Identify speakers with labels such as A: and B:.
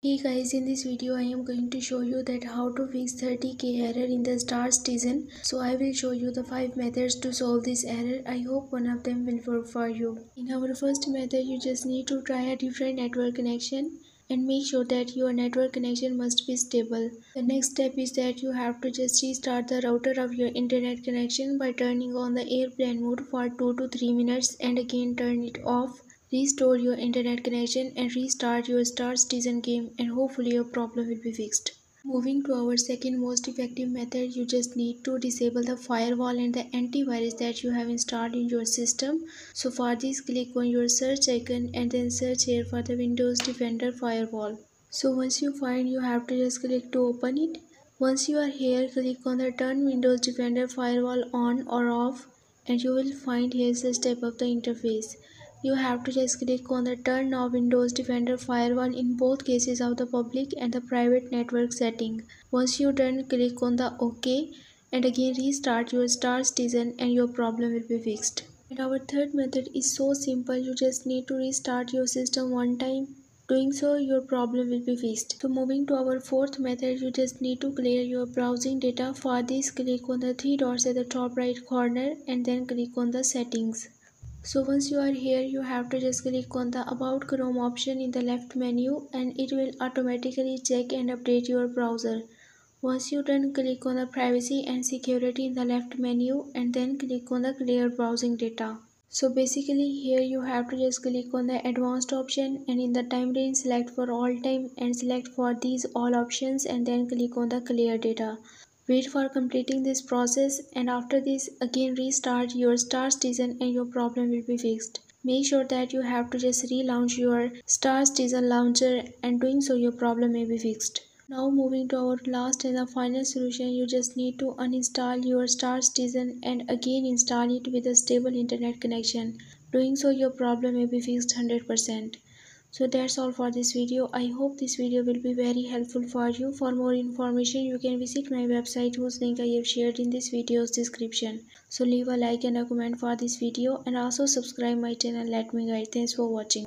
A: Hey guys, in this video I am going to show you that how to fix 30k error in the Star Citizen. So I will show you the 5 methods to solve this error. I hope one of them will work for you. In our first method, you just need to try a different network connection and make sure that your network connection must be stable. The next step is that you have to just restart the router of your internet connection by turning on the airplane mode for 2 to 3 minutes and again turn it off Restore your internet connection and restart your Star Citizen game and hopefully your problem will be fixed. Moving to our second most effective method, you just need to disable the firewall and the antivirus that you have installed in your system. So for this, click on your search icon and then search here for the Windows Defender Firewall. So once you find, you have to just click to open it. Once you are here, click on the Turn Windows Defender Firewall on or off and you will find here the step of the interface you have to just click on the turn off Windows Defender firewall in both cases of the public and the private network setting. Once you done, click on the OK and again restart your Star Citizen and your problem will be fixed. And our third method is so simple, you just need to restart your system one time. Doing so, your problem will be fixed. So moving to our fourth method, you just need to clear your browsing data. For this, click on the three dots at the top right corner and then click on the settings so once you are here you have to just click on the about chrome option in the left menu and it will automatically check and update your browser. Once you done click on the privacy and security in the left menu and then click on the clear browsing data. So basically here you have to just click on the advanced option and in the time range select for all time and select for these all options and then click on the clear data Wait for completing this process and after this again restart your Star Citizen and your problem will be fixed. Make sure that you have to just relaunch your Star Citizen launcher and doing so your problem may be fixed. Now moving to our last and the final solution you just need to uninstall your Star Citizen and again install it with a stable internet connection. Doing so your problem may be fixed 100% so that's all for this video. I hope this video will be very helpful for you. For more information you can visit my website whose link i have shared in this video's description. So leave a like and a comment for this video and also subscribe my channel. Let me guide. Thanks for watching